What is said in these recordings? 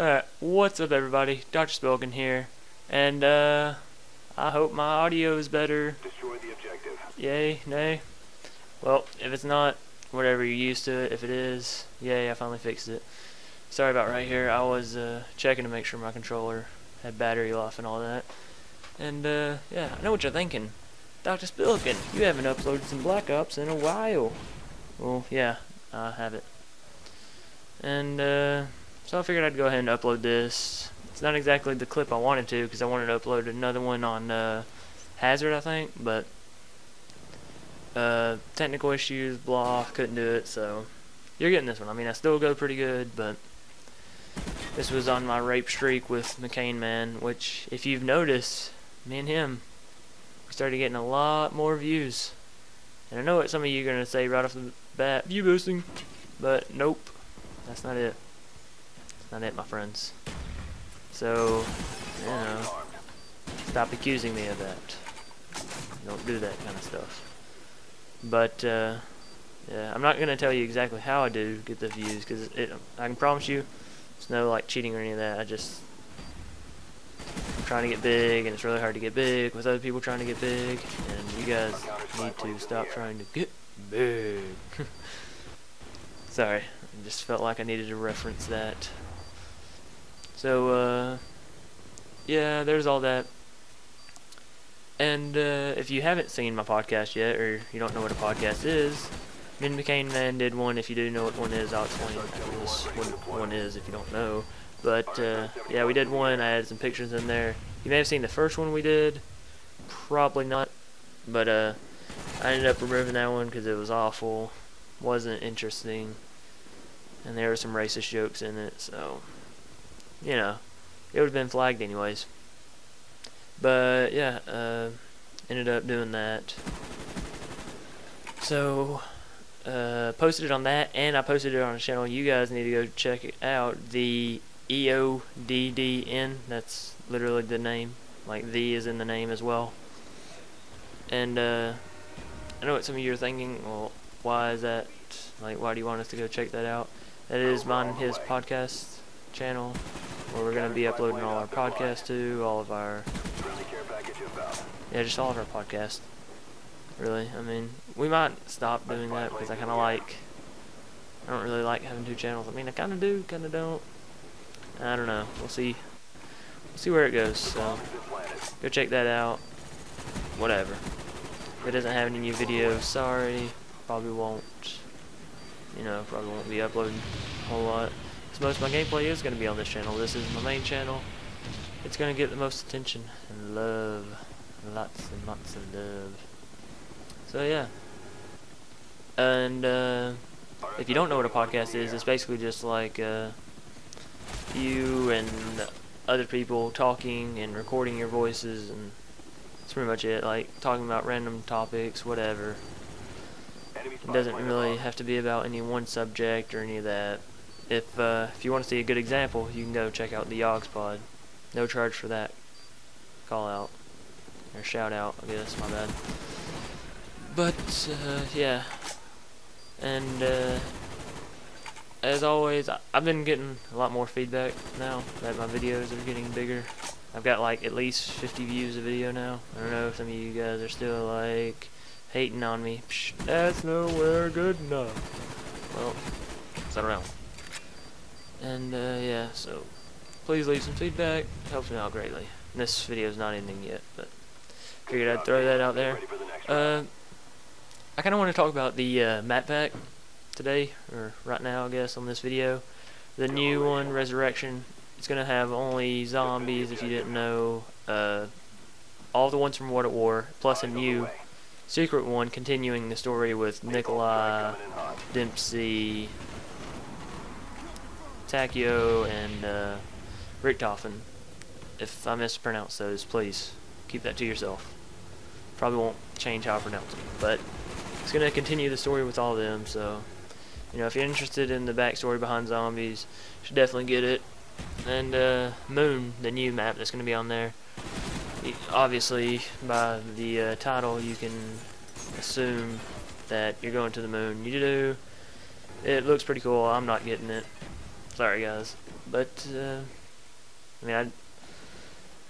Alright, what's up everybody? Dr. Spilikin here. And uh I hope my audio is better. Destroy the objective. Yay, nay. Well, if it's not, whatever you're used to it. If it is, yay, I finally fixed it. Sorry about right here. I was uh checking to make sure my controller had battery life and all that. And uh yeah, I know what you're thinking. Dr. Spilikin, you haven't uploaded some Black Ops in a while. Well, yeah, I have it. And uh so I figured I'd go ahead and upload this. It's not exactly the clip I wanted to because I wanted to upload another one on uh, Hazard, I think, but uh, technical issues, blah, couldn't do it, so you're getting this one. I mean, I still go pretty good, but this was on my rape streak with McCain Man, which, if you've noticed, me and him, we started getting a lot more views. And I know what some of you are going to say right off the bat, view boosting, but nope, that's not it not it, my friends. So, you know, stop accusing me of that. Don't do that kind of stuff. But, uh, yeah, I'm not going to tell you exactly how I do get the views, because I can promise you, it's no, like, cheating or any of that. I just, I'm trying to get big, and it's really hard to get big with other people trying to get big, and you guys need to stop trying to get big. Sorry, I just felt like I needed to reference that. So, uh, yeah, there's all that. And uh, if you haven't seen my podcast yet, or you don't know what a podcast is, Min McCain Man did one. If you do know what one is, I'll explain what one is if you don't know. But, uh, yeah, we did one. I had some pictures in there. You may have seen the first one we did. Probably not. But, uh, I ended up removing that one because it was awful. Wasn't interesting. And there were some racist jokes in it, so you know, it would have been flagged anyways. But yeah, uh, ended up doing that. So, uh, posted it on that, and I posted it on the channel. You guys need to go check it out. The EODDN, that's literally the name. Like, the is in the name as well. And, uh, I know what some of you are thinking, well, why is that? Like, why do you want us to go check that out? That is mine his podcast channel where we're going to be uploading all our podcasts to, all of our, yeah, just all of our podcasts, really. I mean, we might stop doing that because I kind of like, I don't really like having two channels. I mean, I kind of do, kind of don't. I don't know. We'll see. We'll see where it goes. So, go check that out. Whatever. If it doesn't have any new videos, sorry. Probably won't. You know, probably won't be uploading a whole lot most of my gameplay is going to be on this channel. This is my main channel. It's going to get the most attention and love. Lots and lots of love. So yeah. And uh, if you don't know what a podcast is, it's basically just like uh, you and other people talking and recording your voices and that's pretty much it. Like talking about random topics, whatever. It doesn't really have to be about any one subject or any of that if uh, if you want to see a good example, you can go check out the Yogs Pod. No charge for that. Call out or shout out. I guess my bad. But uh, yeah, and uh, as always, I've been getting a lot more feedback now that my videos are getting bigger. I've got like at least 50 views a video now. I don't know if some of you guys are still like hating on me. Psh, that's nowhere good enough. Well, settle down. And uh, yeah, so please leave some feedback. It helps me out greatly. And this video is not ending yet, but figured I'd throw that out there. Uh, I kind of want to talk about the uh, map pack today, or right now, I guess, on this video. The new one, Resurrection, it's going to have only zombies, if you didn't know. Uh, all the ones from World at War, plus a new secret one continuing the story with Nikolai, Dempsey, Takeo and uh, Richtofen. If I mispronounce those, please keep that to yourself. Probably won't change how I pronounce them, but it's going to continue the story with all of them, so, you know, if you're interested in the backstory behind zombies, you should definitely get it. And uh, Moon, the new map that's going to be on there, obviously, by the uh, title, you can assume that you're going to the moon. You do. It looks pretty cool. I'm not getting it. Sorry, guys. but uh, I mean, I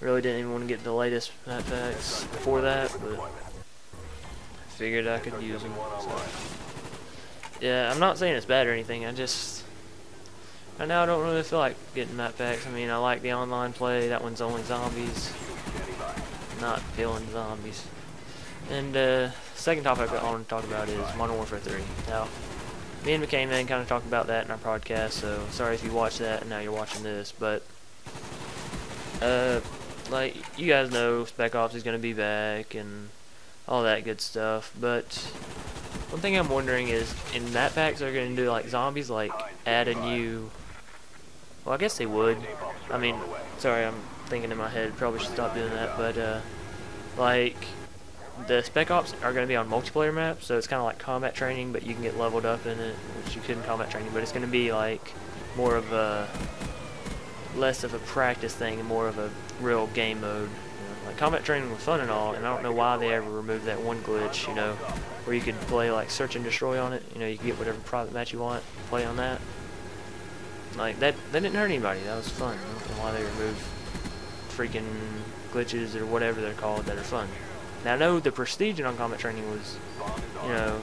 really didn't even want to get the latest map packs before that, but I figured I could use them. So. Yeah, I'm not saying it's bad or anything. I just right now I don't really feel like getting map packs. I mean, I like the online play. That one's only zombies, not feeling zombies. And uh, second topic I want to talk about is Modern Warfare 3. Now, me and McCain Man kind of talked about that in our podcast, so sorry if you watched that and now you're watching this, but uh, like you guys know, Spec Ops is gonna be back and all that good stuff. But one thing I'm wondering is, in that packs, they're gonna do like zombies, like add a new. Well, I guess they would. I mean, sorry, I'm thinking in my head. Probably should stop doing that, but uh, like the Spec Ops are going to be on multiplayer maps, so it's kind of like combat training, but you can get leveled up in it, which you couldn't combat training, but it's going to be like more of a, less of a practice thing and more of a real game mode. You know, like combat training was fun and all, and I don't know why they ever removed that one glitch, you know, where you could play like search and destroy on it, you know, you could get whatever private match you want, play on that. Like, that, that didn't hurt anybody, that was fun. I don't know why they removed freaking glitches or whatever they're called that are fun. Now I know the prestige on combat training was, you know,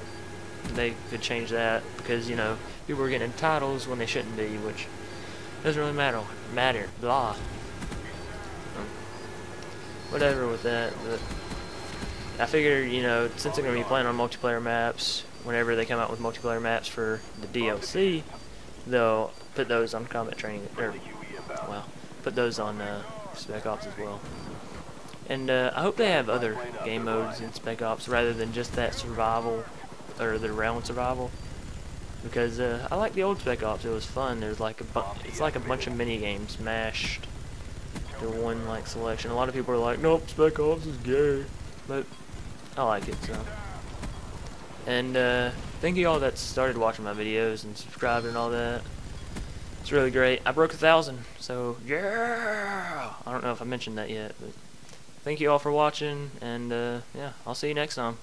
they could change that because you know people were getting titles when they shouldn't be, which doesn't really matter. Matter blah. Whatever with that, but I figure you know since they're gonna be playing on multiplayer maps, whenever they come out with multiplayer maps for the DLC, they'll put those on combat training or well, put those on uh, Spec Ops as well. And uh, I hope they have other game modes in Spec Ops rather than just that survival or the round survival. Because uh, I like the old Spec Ops. It was fun. There's like a it's like a bunch of mini games mashed to one like selection. A lot of people are like, nope, Spec Ops is gay, but I like it so. And uh, thank you all that started watching my videos and subscribed and all that. It's really great. I broke a thousand, so yeah. I don't know if I mentioned that yet, but thank you all for watching, and uh, yeah, I'll see you next time.